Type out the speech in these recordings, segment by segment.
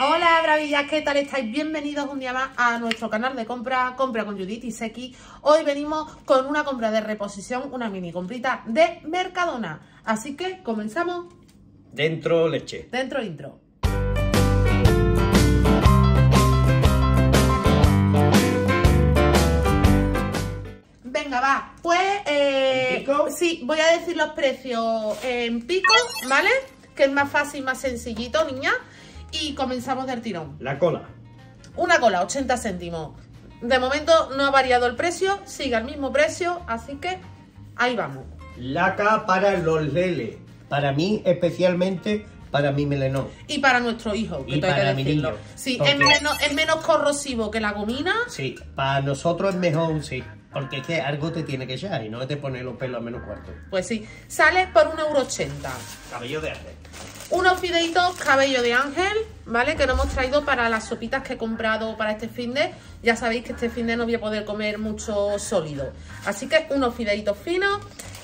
Hola bravillas, ¿qué tal estáis? Bienvenidos un día más a nuestro canal de compra, compra con Judith y Seki. Hoy venimos con una compra de reposición, una mini comprita de Mercadona. Así que comenzamos. Dentro leche. Dentro intro. Venga, va. Pues, eh, ¿En pico? sí, voy a decir los precios en pico, ¿vale? Que es más fácil, más sencillito, niña. Y comenzamos del tirón. La cola. Una cola, 80 céntimos. De momento no ha variado el precio, sigue al mismo precio, así que ahí vamos. Laca para los lele. Para mí, especialmente para mi melenón. Y para nuestro hijo, que Y tengo que para mi niño, Sí, porque- es menos, es menos corrosivo que la gomina. Sí, para nosotros es mejor, sí. Porque es que algo te tiene que echar y no te pone los pelos a menos cuarto. Pues sí, sale por 1,80€. Cabello de ángel. Unos fideitos cabello de ángel, ¿vale? Que lo hemos traído para las sopitas que he comprado para este fin de. Ya sabéis que este fin de no voy a poder comer mucho sólido. Así que unos fideitos finos,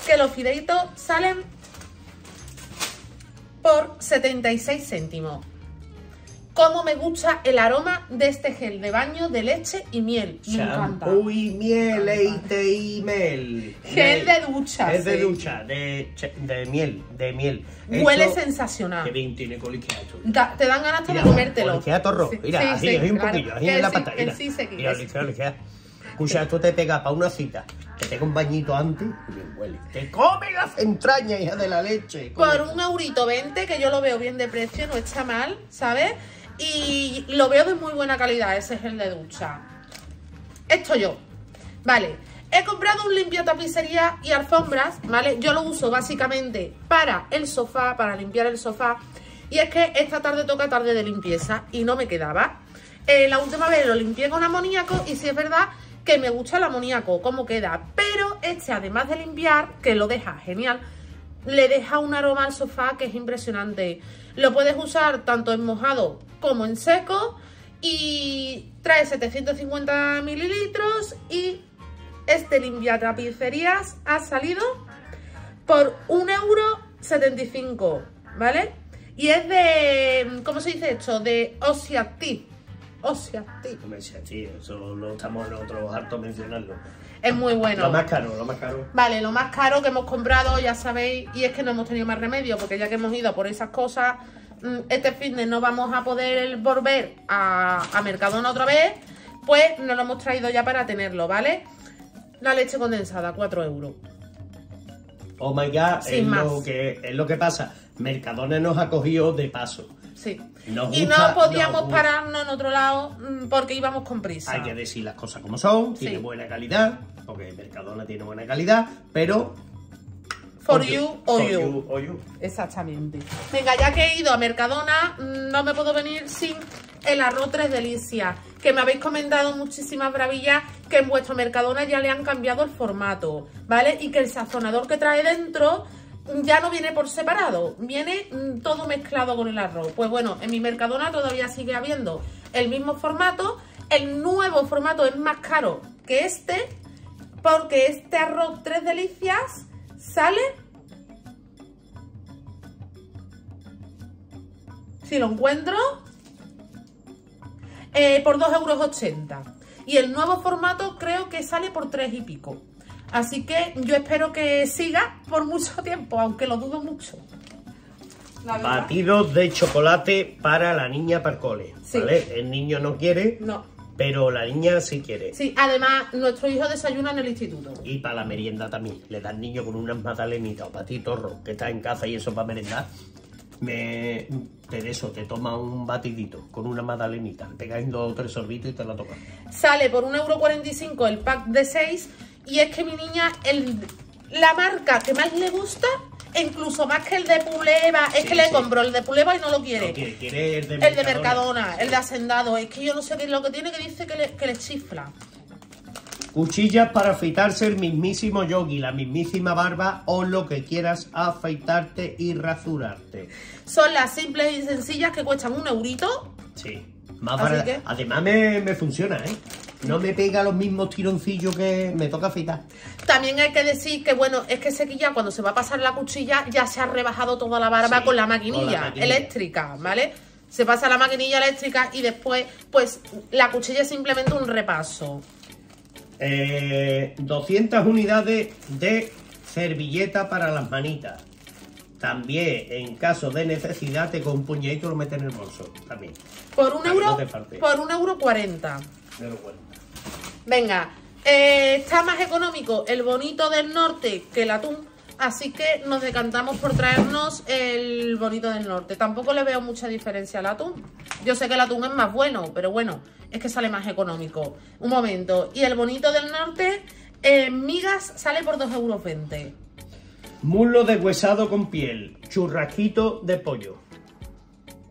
que los fideitos salen por 76 céntimos. Cómo me gusta el aroma de este gel de baño de leche y miel. Me encanta. Y miel, leite y miel. Gel de ducha, Es de sí. ducha, de, de miel, de miel. Huele Esto- sensacional. Qué bien tiene coliquea esto. Da- te dan ganas hasta de Mira, comértelo. Olijea torro. Sí, Mira, sí, así, sí, así un claro. poquillo, así Que en la sí, pata. Mira, sí se mira, olijea. Escucha, esto te pega para una cita. Que tenga un bañito antes. Bien huele. Te come las entrañas, hija de la leche. Por un eurito 20, que yo lo veo bien de precio, no está mal, ¿sabes? Y lo veo de muy buena calidad, ese gel de ducha. Esto yo. Vale. He comprado un limpio tapicería y alfombras, ¿vale? Yo lo uso básicamente para el sofá, para limpiar el sofá. Y es que esta tarde toca tarde de limpieza y no me quedaba. Eh, la última vez lo limpié con amoníaco y sí es verdad que me gusta el amoníaco, cómo queda. Pero este, además de limpiar, que lo deja genial, le deja un aroma al sofá que es impresionante. Lo puedes usar tanto en mojado como en seco y trae 750 mililitros y este limpiatapicerías ha salido por 1,75€, ¿vale? Y es de, ¿cómo se dice esto? De. No me sea, tío, eso lo estamos nosotros hartos mencionando. Es muy bueno. Lo más caro, lo más caro. Vale, lo más caro que hemos comprado, ya sabéis, y es que no hemos tenido más remedio, porque ya que hemos ido por esas cosas, este fin de no vamos a poder volver a, a Mercadona otra vez, pues nos lo hemos traído ya para tenerlo, ¿vale? La leche condensada, 4 euros. Oh my god, Sin es más. lo, que, es lo que pasa. Mercadona nos ha cogido de paso. Sí. Nos y gusta- no podíamos nos pararnos en otro lado mm, porque íbamos con prisa. Hay que decir las cosas como son, tiene buena calidad, porque Mercadona tiene buena calidad, pero... For you or For you. or you. Exactamente. Venga, ya que he ido a Mercadona, mm, no me puedo venir sin el arroz tres delicias. Que me habéis comentado muchísimas bravillas que en vuestro Mercadona ya le han cambiado el formato, ¿vale? Y que el sazonador que trae dentro ya no viene por separado, viene mm, todo mezclado con el arroz. Pues bueno, en mi Mercadona todavía sigue habiendo el mismo formato. El nuevo formato es más caro que este, porque este arroz tres delicias sale si lo encuentro, eh, por 2,80 euros. Y el nuevo formato creo que sale por 3 y pico. Así que yo espero que siga por mucho tiempo, aunque lo dudo mucho. Batidos de chocolate para la niña Parcole, Sí. ¿vale? El niño no quiere, No. Pero la niña sí quiere. Sí, además, nuestro hijo desayuna en el instituto. Y para la merienda también. Le da al niño con unas magdalenitas o patitos torro que está en casa y eso para merendar. Me, te de eso, te toma un batidito con una magdalenita. Le pegas dos o tres sorbitos y te la tomas. Sale por 1,45€ el pack de 6. Y es que mi niña, el, la marca que más le gusta, incluso más que el de Puleva, es Sí, que le sí. compró el de Puleva y no lo quiere. No quiere, quiere el de El de Mercadona. El de Hacendado. Es que yo no sé qué es lo que tiene que dice que le, que le chifla. Cuchillas para afeitarse el mismísimo yogi, la mismísima barba o lo que quieras afeitarte y rasurarte. Son las simples y sencillas que cuestan un eurito. Sí. Más barato. que- Además me, me funciona, ¿eh? No me pega los mismos tironcillos que me toca afeitar. También hay que decir que, bueno, es que Sequilla cuando se va a pasar la cuchilla ya se ha rebajado toda la barba Sí, con la maquinilla eléctrica, ¿vale? Se pasa la maquinilla eléctrica y después, pues, la cuchilla es simplemente un repaso. Eh, 200 unidades de servilleta para las manitas. También, en caso de necesidad, te con un puñadito lo metes en el bolso. También. Por un Para euro, no por un euro cuarenta. Venga, eh, está más económico el bonito del norte que el atún, así que nos decantamos por traernos el bonito del norte. Tampoco le veo mucha diferencia al atún. Yo sé que el atún es más bueno, pero bueno, es que sale más económico. Un momento, y el bonito del norte, en migas, sale por 2,20 euros. Muslo deshuesado con piel. Churrasquito de pollo.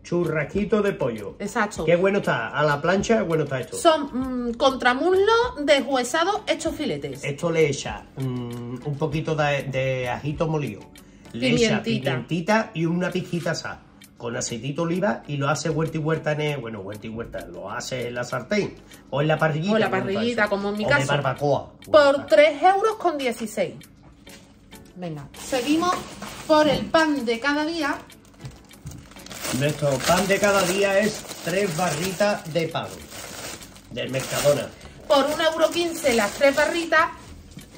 Churrasquito de pollo. Exacto. Qué bueno está. A la plancha, bueno está esto. Son mm, contramuslo deshuesado hechos filetes. Esto le echa mm, un poquito de, de ajito molido. Le echa Pimientita. pimientita y una pizquita sal. Con aceitito oliva y lo hace huerta y huerta en el, bueno, huerta y huerta, lo hace en la sartén o en la parrillita. O en la parrillita, como en mi o caso. de barbacoa. por 3 euros con 16. Venga, seguimos por el pan de cada día. Nuestro pan de cada día es tres barritas de pan. Del Mercadona. Por 1,15 euro las tres barritas,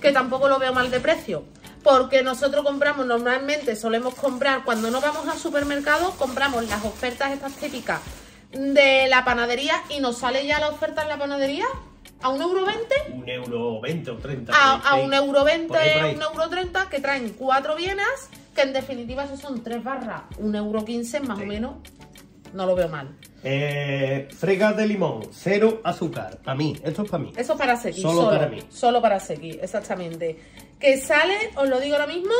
que tampoco lo veo mal de precio. Porque nosotros compramos normalmente, solemos comprar, cuando no vamos al supermercado, compramos las ofertas estas típicas de la panadería y nos sale ya la oferta en la panadería a 1,20 euro. Un euro veinte o treinta. a, por a ahí, un euro 20, por ahí, por ahí. un euro 30, que traen cuatro bienas, que en definitiva eso son tres barras, un euro 15 más Sí. o menos, no lo veo mal. Eh, fregas de limón, cero azúcar. Para mí, esto es para mí. Eso para seguir, Solo solo, para mí. Solo para seguir, exactamente. Que sale, os lo digo ahora mismo,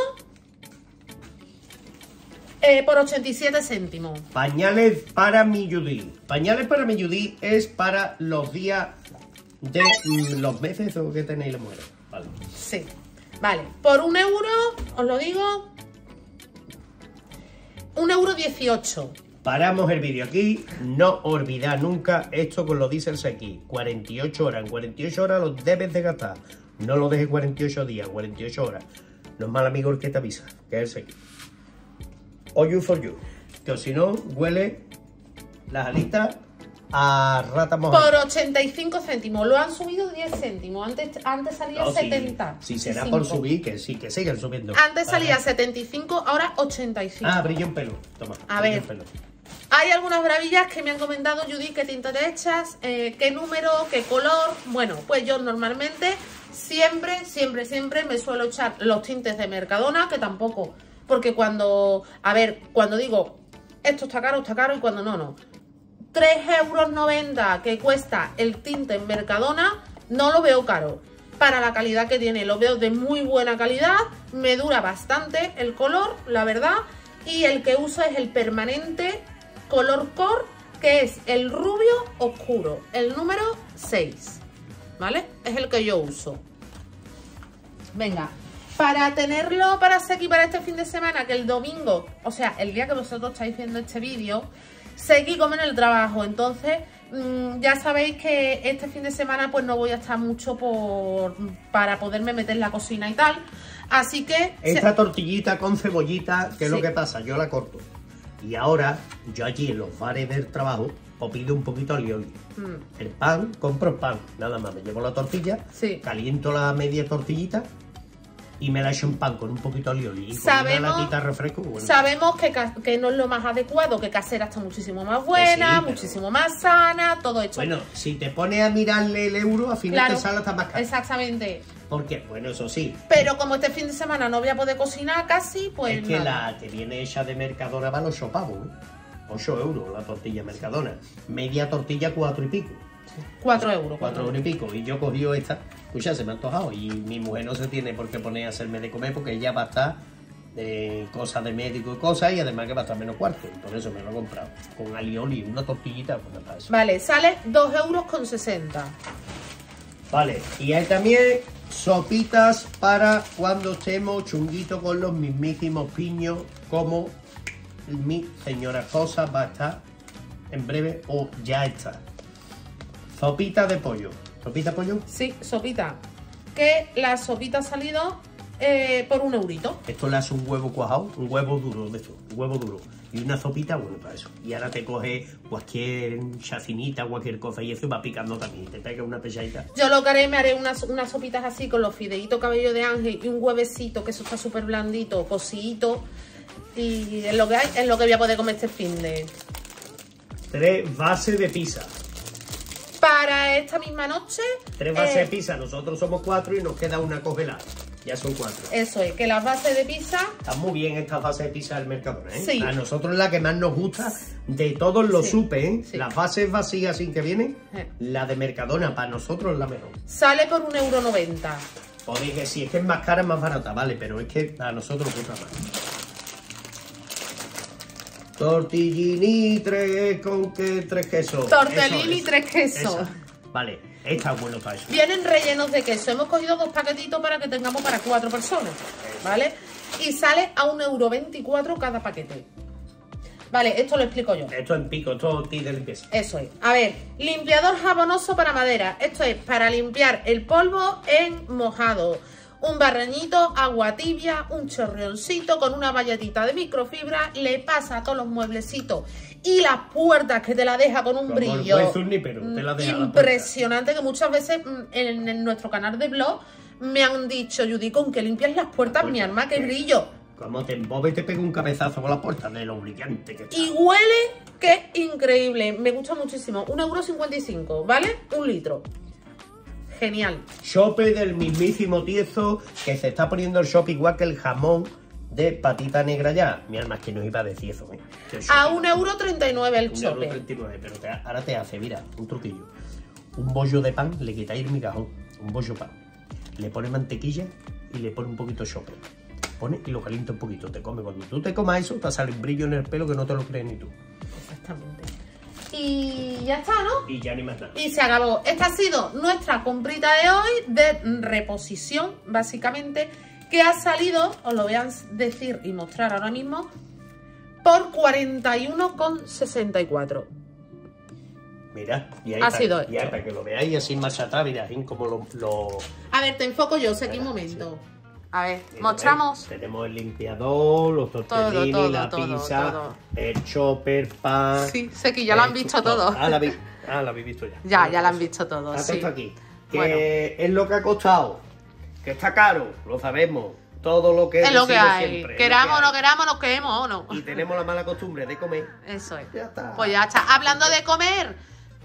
eh, por 87 céntimos. Pañales para mi Judy. Pañales para mi Judy es para los días de mm, los meses o que tenéis la mujer. Vale. Sí. Vale, por un euro, os lo digo, un euro 18. Paramos el vídeo aquí. No olvidad nunca esto con los diésels aquí. 48 horas. En 48 horas los debes de gastar. No lo dejes 48 días, 48 horas. No es mal amigo el que te avisa, que es el aquí. O you for you. Que si no, huele las alitas a rata Por mojada. 85 céntimos, lo han subido 10 céntimos. Antes, antes salía No, si- 70. Si, será 65. por subir, que sí, que sigan subiendo. Antes salía 75, ahora 85. Ah, brillo en pelo. Toma. A brillo ver. en pelo. Hay algunas bravillas que me han comentado, Judy, qué tinta te echas, eh, qué número, qué color. Bueno, pues yo normalmente siempre, siempre, siempre me suelo echar los tintes de Mercadona, que tampoco. Porque cuando, a ver, cuando digo esto está caro, está caro, y cuando no, no. 3,90 euros que cuesta el tinte en Mercadona, no lo veo caro. Para la calidad que tiene, lo veo de muy buena calidad, me dura bastante el color, la verdad. Y el que uso es el permanente color core, que es el rubio oscuro, el número 6. ¿Vale? Es el que yo uso. Venga, para tenerlo para Seki para este fin de semana, que el domingo, o sea, el día que vosotros estáis viendo este vídeo, Seki come en el trabajo. Entonces, mm, ya sabéis que este fin de semana pues no voy a estar mucho por para poderme meter en la cocina y tal. Así que... Esta tortillita con cebollita, ¿qué es lo que pasa? Yo la corto. Y ahora, yo allí en los bares del trabajo, os pido un poquito de alioli. Mm, El pan, compro el pan, nada más. Me llevo la tortilla, Sí. caliento la media tortillita y me la echo en pan con un poquito de alioli. Y con Sabemos- una latita de refresco, bueno. Sabemos que, que no es lo más adecuado, que casera está muchísimo más buena, sí, pero- muchísimo más sana, todo esto. Bueno, si te pones a mirarle el euro, al final claro, te sale hasta más caro. exactamente. Porque, bueno, eso sí, Pero como este fin de semana no voy a poder cocinar casi, pues es que nada. la que viene hecha de Mercadona va a los 8 pavos, ¿eh? 8 euros la tortilla Mercadona. Media tortilla, 4 y pico. 4 euros. 4 euros y pico. Y yo cogí esta, escucha, se me ha antojado. Y mi mujer no se tiene por qué poner a hacerme de comer porque ella va a estar de cosas de médico y cosas y además que va a estar menos cuarto. Por eso me lo he comprado. Con alioli, una tortillita, pues eso. Vale, sale 2 euros con 60. Vale, y hay también sopitas para cuando estemos chunguitos con los mismísimos piños, como mi señora Cosa va a estar en breve o ya está. Sopita de pollo. ¿Sopita pollo? Sí, sopita. Que la sopita ha salido eh, por un eurito. Esto le hace un huevo cuajado, un huevo duro de eso, un huevo duro. Y una sopita, bueno, para eso. Y ahora te coge cualquier chacinita, cualquier cosa y eso va picando también. Te pega una pesadita. Yo lo que haré, me haré unas, unas sopitas así con los fideitos cabello de ángel y un huevecito, que eso está súper blandito, cosidito. Y es lo que hay, es lo que voy a poder comer este fin de... Tres bases de pizza. Para esta misma noche... Tres bases eh, de pizza. Nosotros somos cuatro y nos queda una congelada. Ya son cuatro. Eso es, que las bases de pizza Está muy bien esta base de pizza del Mercadona, ¿eh? Sí. A nosotros la que más nos gusta de todos los Sí, ¿eh? sí. Las bases vacías sin que vienen, Eh. la de Mercadona para nosotros es la mejor. sale por un euro noventa. Podéis que si es que es más cara, es más barata, vale, pero es que a nosotros gusta más. Tortillini, tres con que tres quesos. Tortellini, Eso tres quesos. Esa. Vale, esta es bueno para eso. Vienen rellenos de queso. Hemos cogido dos paquetitos para que tengamos para cuatro personas. ¿Vale? Y sale a un euro veinticuatro cada paquete. Vale, esto lo explico yo. Esto en pico, esto de limpieza. Eso es. A ver, limpiador jabonoso para madera. Esto es para limpiar el polvo en mojado. Un barreñito, agua tibia, un chorrioncito con una valletita de microfibra. Le pasa a todos los mueblecitos y las puertas que te la deja con un Como brillo. buen Zurnípero, te la deja la impresionante que muchas veces mm, en, en nuestro canal de blog me han dicho, Judy, con que limpias las puertas, mi Puerta. alma, qué brillo. Como te embobes, te pega un cabezazo con la puerta de lo brillante que está. Y huele que increíble. Me gusta muchísimo. 1,55€, ¿vale? Un litro. Genial. Chope del mismísimo tiezo que se está poniendo el shop igual que el jamón de patita negra ya. Mi alma es que nos iba a decir eso, ¿eh? A shope- 1,39€ el chope. 39, pero te- ahora te hace, mira, un truquillo. Un bollo de pan, le quitáis el migajón, un bollo pan. Le pone mantequilla y le pone un poquito de chope. Pone y lo calienta un poquito, te come. Cuando tú te comas eso, te sale un brillo en el pelo que no te lo crees ni tú. Exactamente. Y ya está, ¿no? Y ya ni más nada. Y se acabó. Esta ha sido nuestra comprita de hoy de reposición, básicamente, que ha salido, os lo voy a decir y mostrar ahora mismo, por 41,64. Mira, y ahí Ha para, sido y ahí para que lo veáis así más atrás, mira, así como lo, lo- A ver, te enfoco yo, sé qué momento. A ver, Mira, mostramos. ¿ves? Tenemos el limpiador, los tortellini, todo, la todo, pizza, el chopper, pan. Sí, sé que ya lo han eh, visto todo. Ah, la, vi- ah, la habéis visto ya. Ya, ya lo han visto todo, sí. aquí. Que Bueno. es lo que ha costado. Que está caro, lo sabemos. Todo lo que Es lo que hay. siempre, Queramos o no queramos, nos queremos o no. Y tenemos la mala costumbre de comer. Eso es. Ya está. Pues ya está. Hablando de comer,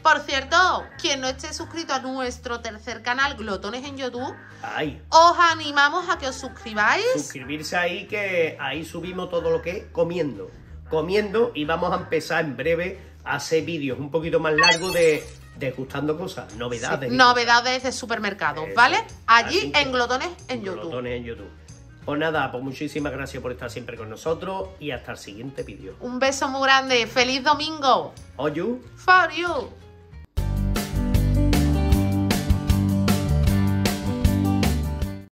por cierto, quien no esté suscrito a nuestro tercer canal, Glotones en YouTube, Ay, os animamos a que os suscribáis. suscribirse ahí que ahí subimos todo lo que es comiendo. Comiendo y vamos a empezar en breve a hacer vídeos un poquito más largos de degustando cosas, novedades. Novedades de supermercados, Eso. ¿vale? Allí en Glotones en YouTube. Glotones en YouTube. Pues nada, pues muchísimas gracias por estar siempre con nosotros y hasta el siguiente vídeo. Un beso muy grande. ¡Feliz domingo! Oyu. For you.